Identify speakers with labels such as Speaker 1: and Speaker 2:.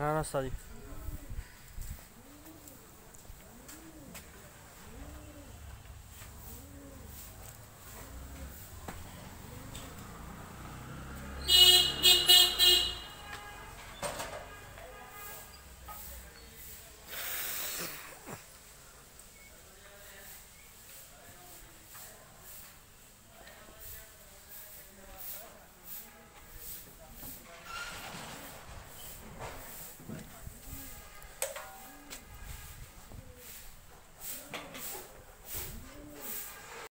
Speaker 1: Ah, na sala.